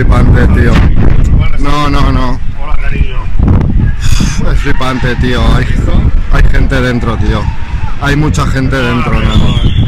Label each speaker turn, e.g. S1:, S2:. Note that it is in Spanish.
S1: flipante, tío. No, no, no.
S2: Hola, cariño.
S1: Es flipante, tío. Hay, hay gente dentro, tío. Hay mucha gente dentro, ¿no?